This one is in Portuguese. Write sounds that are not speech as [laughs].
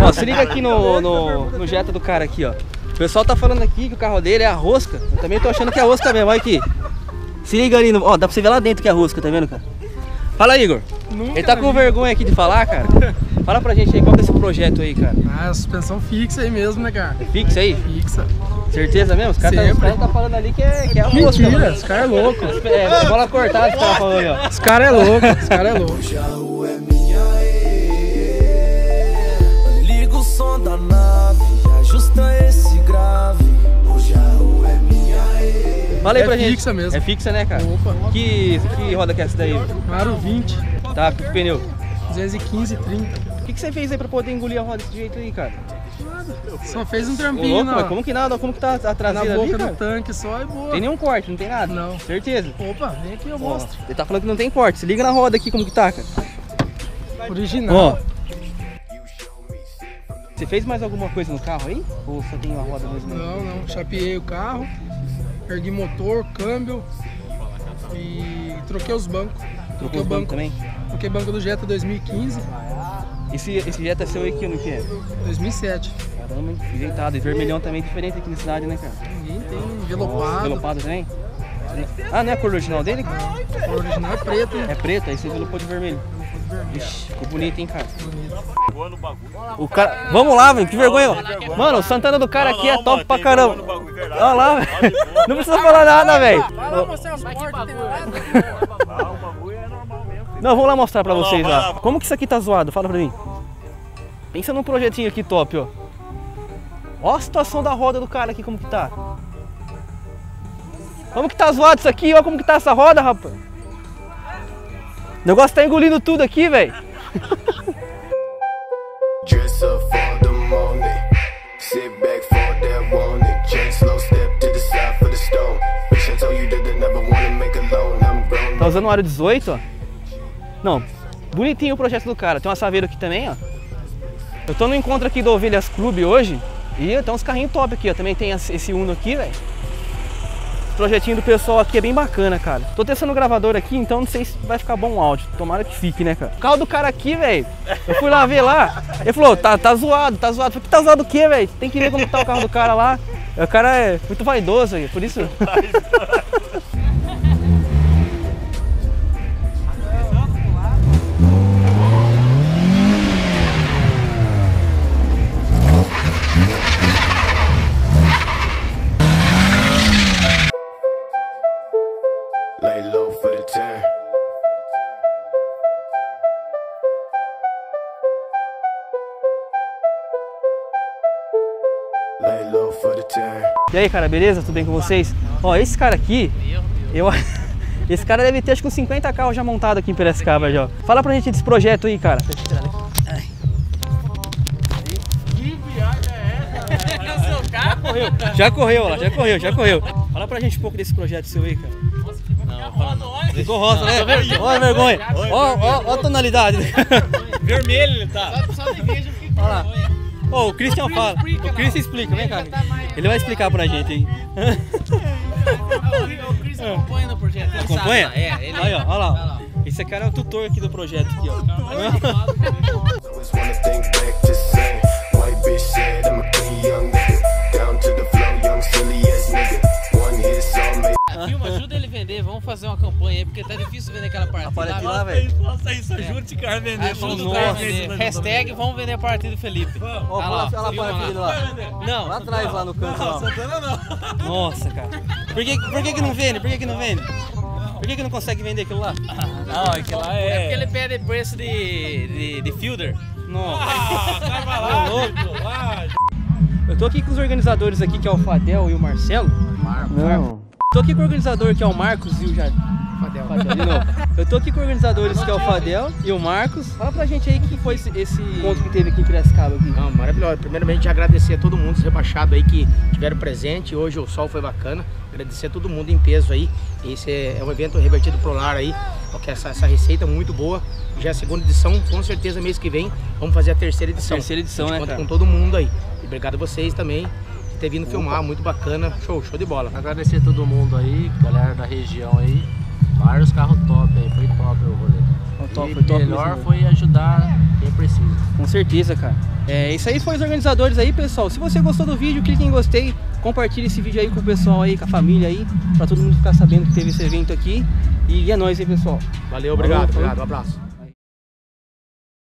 Ó, se liga aqui no, no, no Jetta do cara aqui, ó. O pessoal tá falando aqui que o carro dele é a rosca. Eu também tô achando que é a rosca mesmo, olha aqui. Se liga ali, no, ó, dá pra você ver lá dentro que é a rosca, tá vendo, cara? Fala aí, Igor. Nunca Ele tá com vergonha aqui de falar, cara. Fala pra gente aí, qual que é esse projeto aí, cara? Ah, suspensão fixa aí mesmo, né, cara? É fixa aí? Fixa. Certeza mesmo? Os caras tá, os caras tá falando ali que é, que é a rosca, Mentira, mano. esse cara é louco. É, bola cortada, esse cara falou aí, ó. Esse cara é louco, esse cara é louco. Som da nave, ajusta esse grave. O carro é minha e Fala aí É pra gente. fixa mesmo. É fixa, né, cara? Opa. Que, que roda que é essa daí? Aro 20, Tá, que pneu? 215, 30. O que, que você fez aí pra poder engolir a roda desse jeito aí, cara? Só fez um Ô, trampinho louco, na, mas como que nada? Como que tá a na traseira ali, boca cara? do tanque só e boa. Tem nenhum corte, não tem nada? Não. Certeza? Opa, vem aqui eu Ó, mostro. ele tá falando que não tem corte. Se liga na roda aqui como que tá, cara. Original. Ó. Você fez mais alguma coisa no carro aí? Ou só tem uma roda mesmo? Não, não. Chapeei o carro, ergui motor, câmbio e troquei os bancos. Trocou os bancos também? Troquei banco do Jetta 2015, Esse, esse Jetta seu aí que ano que é? 2007. Caramba, hein? Ajeitado. E vermelhão também diferente aqui na cidade, né, cara? Ninguém tem envelopado. Envelopado também? Ah, não é a cor original dele? O original é hein? É preto, aí você envelopou de vermelho. Ixi, ficou bonito, hein, cara? O cara. Vamos lá, velho, que vergonha. Mano, o Santana do cara aqui é top pra caramba. Olha lá, velho. Não precisa falar nada, velho. mostrar as portas, tem nada. Não, vou lá mostrar pra vocês lá. Como que isso aqui tá zoado? Fala pra mim. Pensa num projetinho aqui top, ó. Ó a situação da roda do cara aqui, como que tá. Como que tá zoado isso aqui? Ó como que tá essa roda, rapaz. O negócio tá engolindo tudo aqui, [laughs] velho. Tá usando o aro 18, ó. Não, bonitinho o projeto do cara. Tem uma saveira aqui também, ó. Eu tô no encontro aqui do Ovelhas Clube hoje. E tem uns carrinhos top aqui, ó. Também tem esse Uno aqui, velho. Projetinho do pessoal aqui é bem bacana, cara. Tô testando o gravador aqui, então não sei se vai ficar bom o áudio. Tomara que fique, né, cara? O carro do cara aqui, velho. Eu fui lá ver lá. Ele falou, tá, tá zoado, tá zoado. Falei, que tá zoado o quê, velho? Tem que ver como tá o carro do cara lá. O cara é muito vaidoso, velho. Por isso. E aí, cara, beleza? Tudo bem com vocês? Ó, esse cara aqui, eu [laughs] esse cara deve ter acho que uns 50 carros já montado aqui em Piracicaba já. ó. Fala pra gente desse projeto aí, cara. Já correu, ó, já correu, já correu. Fala pra gente um pouco desse projeto seu aí, cara. Ficou rosa, né? Olha a vergonha. Ó, ó, ó a tonalidade. Vermelho ele tá. Olha lá. Ô, o Christian fala. O Christian explica, vem cá. Ele vai explicar pra gente aí. [laughs] O Chris acompanha no projeto. Acompanha? É, ele. Aí, ó, olha lá. Esse cara é o tutor aqui do projeto aqui, ó. [laughs] fazer uma campanha aí, porque tá difícil vender aquela partida. Aparece lá, lá, velho. Faça isso, ajude a vender. Aí, Ajuda nossa. o cara a vender. Hashtag vamos vender a partida do Felipe. Ó, Tá fala, lá, fala filma para ele lá. Não, Lá atrás, lá no canto. lá. Santana não. Nossa, cara. Por que, por que que não vende? Por que que não vende? Por que que não consegue vender aquilo lá? Não, aquilo lá é. É porque ele pede preço de, de, de fielder. Nossa. Tava lá, louco. Eu tô aqui com os organizadores aqui, que é o Fadel e o Marcelo. Não. Tô aqui com o organizador, que é o Marcos e o Jardim. Fadel. Fadel, de novo. Eu tô aqui com organizadores que é o Fadel e o Marcos. Fala pra gente aí o que foi esse, esse encontro que teve aqui em Piracicaba. Aqui. Não, maravilhoso. Primeiramente, agradecer a todo mundo, os rebaixados aí que tiveram presente. Hoje o sol foi bacana. Agradecer a todo mundo em peso aí. Esse é, é um evento revertido pro lar aí. Porque essa, essa receita é muito boa. Já é a segunda edição, com certeza mês que vem vamos fazer a terceira edição. terceira edição, a né, conta cara? com todo mundo aí. E obrigado a vocês também ter vindo filmar, muito bacana. Show, show de bola. Agradecer a todo mundo aí, galera da região aí. Vários carros top aí, foi top o rolê. Foi top, e foi top melhor mesmo. foi ajudar quem precisa. Com certeza, cara. É, isso aí foi os organizadores aí, pessoal. Se você gostou do vídeo, clique em gostei, compartilhe esse vídeo aí com o pessoal aí, com a família aí, pra todo mundo ficar sabendo que teve esse evento aqui. E é nóis aí, pessoal. Valeu, obrigado, falou. obrigado, um abraço.